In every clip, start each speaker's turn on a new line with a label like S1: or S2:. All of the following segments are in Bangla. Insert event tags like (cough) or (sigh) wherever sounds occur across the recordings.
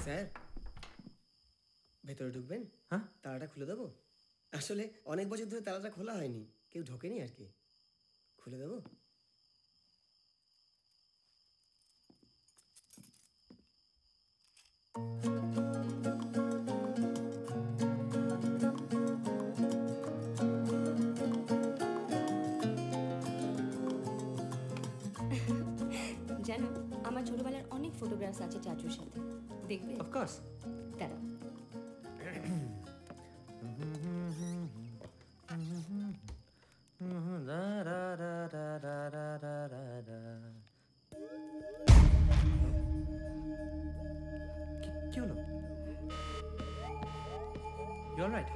S1: স্যার। ভেতরে ঢুকবেন?
S2: হ্যাঁ?
S1: তালাটা খুলে দেবো? আসলে অনেক বছর ধরে তালাটা খোলা হয়নি। কেউ ঢোকেনি আর কি। খুলে দেবো?
S3: জানো আমার ছোটবেলার অনেক ফটোগ্রাফস আছে চাচুর সাথে। দেখবে
S2: অফকোর্স
S3: তারা
S2: কি হলো ইউ অলরাইট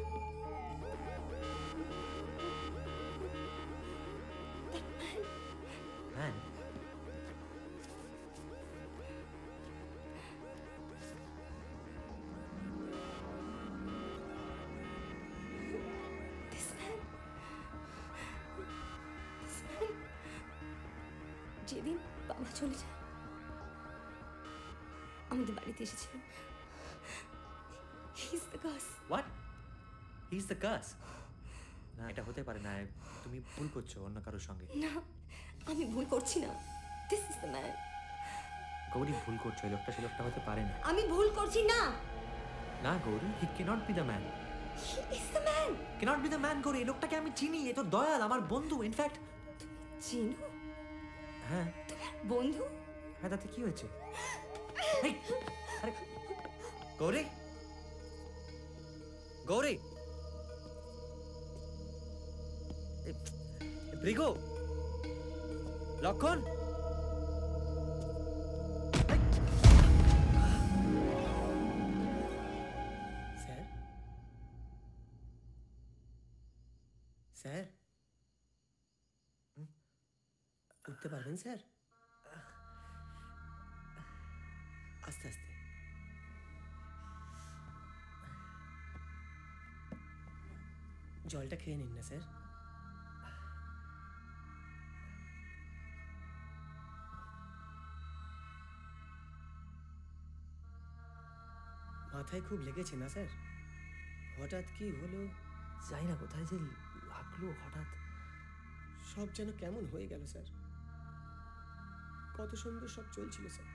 S3: যেদিন বাবা চলে যায় আমাদের বাড়িতে এসেছিল he's the
S2: guess what he is the না এটা হতে পারে না তুমি ভুল করছ অন্য কারোর সঙ্গে।
S3: না আমি ভুল করছি না। This is the man
S2: Gauri ভুল করছ এই লোকটা সে লোকটা হতে পারে না।
S3: আমি ভুল করছি না।
S2: না Gauri he can't be the man
S3: he is the man
S2: can't be the man Gauri এই লোকটাকে আমি চিনি এ তো দয়াল আমার বন্ধু ইনফ্যাক্ট
S3: চিনু?
S2: হ্যাঁ।
S3: বন্ধু?
S2: হ্যাঁ তাতে কি হয়েছে? গৌরী। গৌরী। ভৃগু লক্ষণ?
S1: উঠতে পারবেন স্যার? আস্তে আস্তে। জলটা খেয়ে নিন না স্যার। মাথায় খুব লেগেছে না স্যার? হঠাৎ কি হলো?
S2: যাই না কোথায় যে লাগল হঠাৎ।
S1: সব যেন কেমন হয়ে গেল স্যার। কত সুন্দর সব চলছিল স্যার।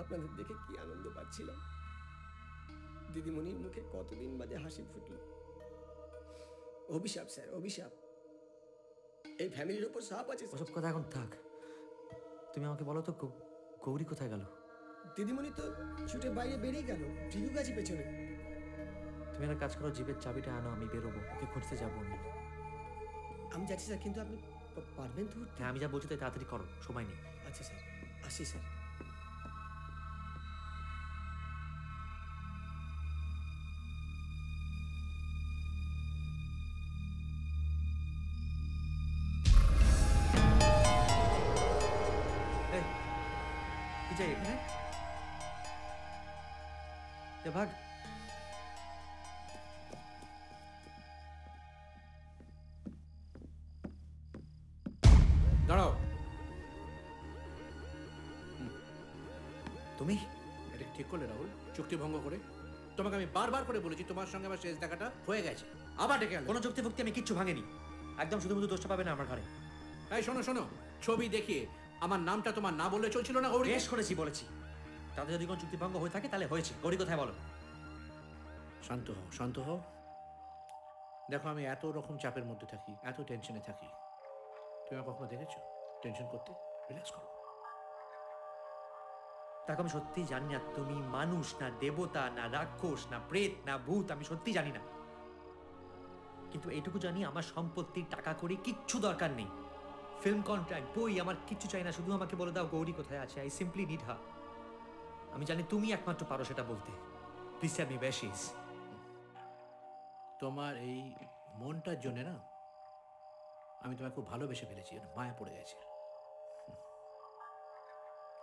S1: আপনাদের দেখে কি আনন্দ পাচ্ছিলাম? দিদিমণির মুখে কতদিন বাদে হাসি ফুটল। অভিশাপ স্যার অভিশাপ। এই ফ্যামিলির ওপর সাপ আছে।
S2: ওসব কথা এখন থাক। তুমি আমাকে বলো তো গৌরী কোথায় গেল?
S1: দিদিমণি তো ছুটে বাইরে বেরিয়ে গেল ভিগু গাছি পেছনে।
S2: তুমি একটা কাজ করো জিপের চাবিটা আনো আমি বেরোবো। ওকে খুঁজতে যাব আমি।
S1: আমি যাচ্ছি স্যার কিন্তু আপনি পারবেন তো
S2: হ্যাঁ আমি যা বলছি তাই তাড়াতাড়ি করো সময় নেই।
S1: আচ্ছা স্যার আসি স্যার।
S2: ভাগ
S4: এটা ঠিক করলে রাহুল? চুক্তি ভঙ্গ করে। তোমাকে আমি বারবার করে বলেছি তোমার সঙ্গে আমার শেষ দেখাটা হয়ে গেছে। আবার ডেকে আনলে।
S2: কোনো যুক্তি ফুক্তি আমি কিচ্ছু ভাঙেনি। একদম শুধু শুধু দোষটা পাবে না আমার ঘরে।
S4: এই শোনো শোনো ছবি দেখিয়ে। আমার নামটা তোমার না বললে চলছিল না গৌরী?
S2: বেশ করেছি বলেছি। তাতে যদি কোনো চুক্তি ভঙ্গ হয়ে থাকে তাহলে হয়েছে। গৌরী কোথায় বলো?
S4: শান্ত হও শান্ত হও। দেখো আমি এত রকম চাপের মধ্যে থাকি এত টেনশনে থাকি। তুমি আমাকে কখনো দেখেছ? টেনশন করতে? রিল্যাক্স করো।
S2: তাকে আমি সত্যিই জানি না, তুমি মানুষ না দেবতা, না রাক্ষস, না প্রেত, না ভূত, আমি সত্যি জানি না। কিন্তু এইটুকু জানি, আমার সম্পত্তির টাকা করে কিচ্ছু দরকার নেই। ফিল্ম কন্ট্রাক্ট বই, আমার কিচ্ছু চাই না, শুধু আমাকে বলে দাও, গৌরী কোথায় আছে? আই সিম্পলি নিড হা আমি জানি তুমি একমাত্র পারো সেটা বলতে। প্লিজ মি বেশিস
S4: তোমার এই মনটার জন্য না, আমি তোমায় খুব ভালোবেসে ফেলেছি মায়া পড়ে গেছে।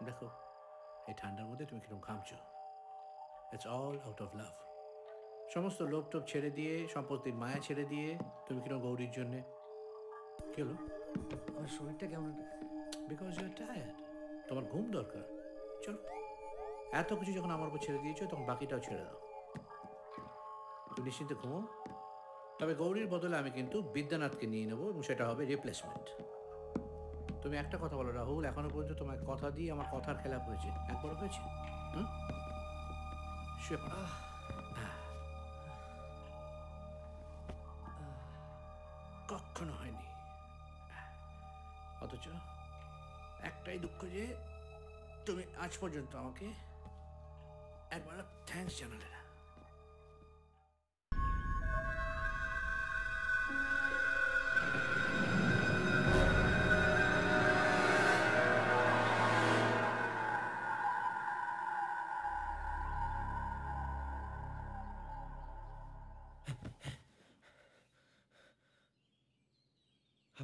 S4: দেখো এই ঠান্ডার মধ্যে তুমি কীরকম ঘামছো? It's all out of love সমস্ত লোভ টোপ ছেড়ে দিয়ে সম্পত্তির মায়া ছেড়ে দিয়ে তুমি কীরকম গৌরীর জন্যে? কি হলো?
S2: আমার শরীরটা কেমন?
S4: বিকজ ইউ টায়ার্ড তোমার ঘুম দরকার। চলো। এত কিছু যখন আমার উপর ছেড়ে দিয়েছ তখন বাকিটাও ছেড়ে দাও। তুমি নিশ্চিন্তে ঘুমো। তবে গৌরীর বদলে আমি কিন্তু বিদ্যানাথকে নিয়ে নেব এবং সেটা হবে রিপ্লেসমেন্ট তুমি একটা কথা বলো, রাহুল, এখনও পর্যন্ত তোমার কথা দিয়ে আমার কথার খেলাপ হয়েছে। একবার হয়েছে? হুম। কখনো হয়নি। অথচ একটাই দুঃখ যে তুমি আজ পর্যন্ত আমাকে একবার থ্যাংকস জানালে না।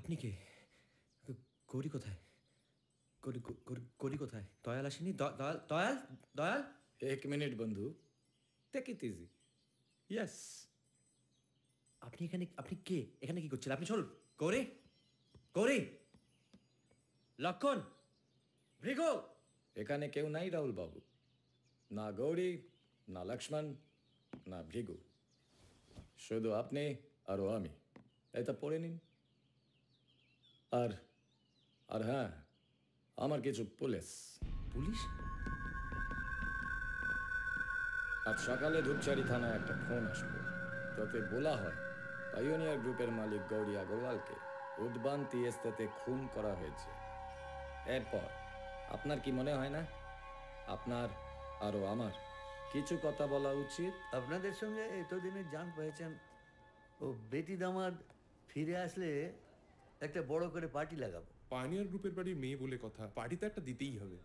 S2: আপনি কে? গৌরী কোথায়? গৌরী কোথায়? দয়াল আসেনি? দয়াল দয়াল
S5: এক মিনিট বন্ধু। টেক ইট ইজি ইয়াস
S2: আপনি এখানে আপনি কে? এখানে কি করছেন? আপনি চলুন। গৌরী গৌরী! লক্ষণ ভৃগ
S5: এখানে কেউ নাই রাহুল বাবু। না গৌরী না লক্ষ্মণ না ভৃগু। শুধু আপনি আরও আমি। এটা পড়ে নিন। আর আর হ্যাঁ আমার কিছু পুলিশ।
S2: পুলিশ?
S5: আজ সকালে ধূপচারি থানায় একটা ফোন আসলো। তাতে বলা হয় পাইওনিয়ার গ্রুপের মালিক গৌরী আগরওয়ালকে উদ্বান্তি এস্তাতে খুন করা হয়েছে। এরপর আপনার কি মনে হয় না? আপনার আরও আমার কিছু কথা বলা উচিত?
S6: আপনাদের সঙ্গে এতদিনে জান পেয়েছেন ও বেটি দামাদ ফিরে আসলে একটা বড় করে পার্টি লাগাবো
S7: পানিয়ার গ্রুপের বাড়ির মেয়ে বলে কথা পার্টি তো একটা দিতেই হবে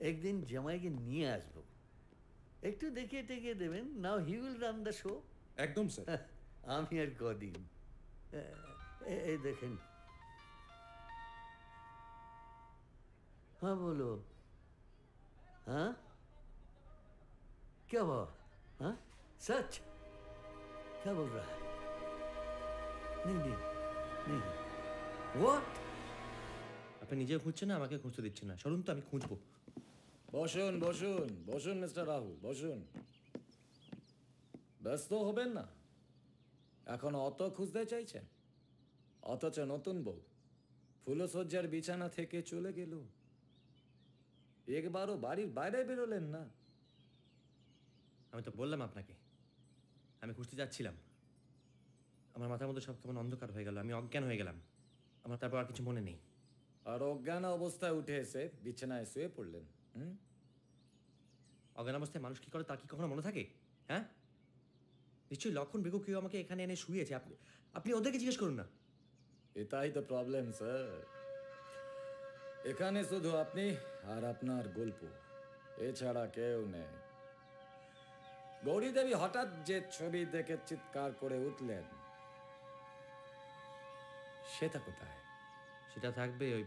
S6: একদিন জামাইকে নিয়ে আসবো একটু দেখিয়ে টেকিয়ে দেবেন now he will run the show
S7: একদম স্যার (laughs)
S6: আমি আর কদিন এ- এ- এই দেখেন हाँ बोलो हाँ क्या हुआ हाँ सच क्या बोल रहा है নেই নেই নেই। হোয়াট
S2: আপনি নিজে খুঁজছেন না আমাকে খুঁজতে দিচ্ছেন না। সরুন তো আমি খুঁজবো।
S5: বসুন বসুন বসুন মিস্টার রাহুল বসুন। ব্যস্ত হবেন না। এখন অত খুঁজতে চাইছেন? অথচ নতুন বউ। ফুলশয্যার বিছানা থেকে চলে গেল। একবারও বাড়ির বাইরে বেরোলেন না।
S2: আমি তো বললাম আপনাকে। আমি খুঁজতে যাচ্ছিলাম। আমার মাথার মধ্যে সব কেমন অন্ধকার হয়ে গেল আমি অজ্ঞান হয়ে গেলাম। আমার তারপর আর কিছু মনে নেই।
S5: আর অজ্ঞান অবস্থায় উঠে এসে বিছানায় শুয়ে পড়লেন হুম?
S2: অজ্ঞান অবস্থায় মানুষ কি করে তার কি কখনো মনে থাকে? হ্যাঁ? নিশ্চয়ই লক্ষণ বেগু কেউ আমাকে এখানে এনে শুয়েছে। আপনি আপনি ওদেরকে জিজ্ঞেস করুন না।
S5: এটাই তো প্রবলেম স্যার এখানে শুধু আপনি আর আপনার গল্প এছাড়া কেউ নেই। গৌরী দেবী হঠাৎ যে ছবি দেখে চিৎকার করে উঠলেন সেটা কোথায়?
S2: সেটা থাকবে ওই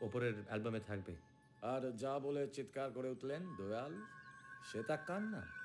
S2: ওপরের অ্যালবামে থাকবে।
S5: আর যা বলে চিৎকার করে উঠলেন দয়াল, সেটা কান্না